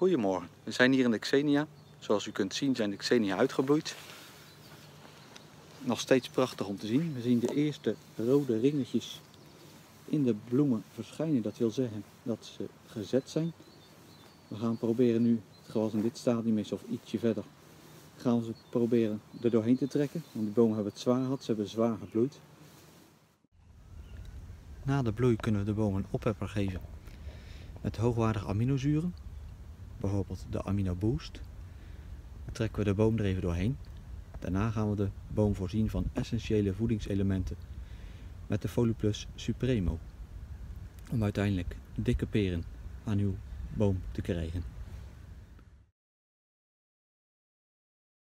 Goedemorgen, we zijn hier in de Xenia. Zoals u kunt zien zijn de Xenia uitgebloeid. Nog steeds prachtig om te zien. We zien de eerste rode ringetjes in de bloemen verschijnen. Dat wil zeggen dat ze gezet zijn. We gaan proberen nu, het gewas in dit stadium is of ietsje verder, gaan we ze proberen er doorheen te trekken. Want die bomen hebben het zwaar gehad, ze hebben zwaar gebloeid. Na de bloei kunnen we de bomen een oppepper geven met hoogwaardige aminozuren, bijvoorbeeld de Amino Boost. Trekken we de boom er even doorheen. Daarna gaan we de boom voorzien van essentiële voedingselementen met de Foliplus Supremo. Om uiteindelijk dikke peren aan uw boom te krijgen.